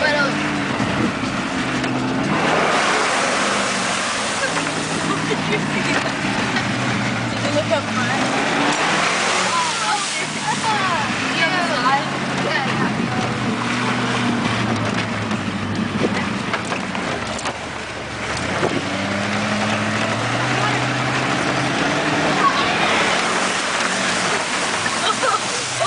Pero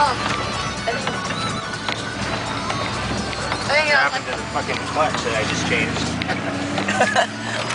Um, I think, I think What I was happened to the fucking clutch that I just changed?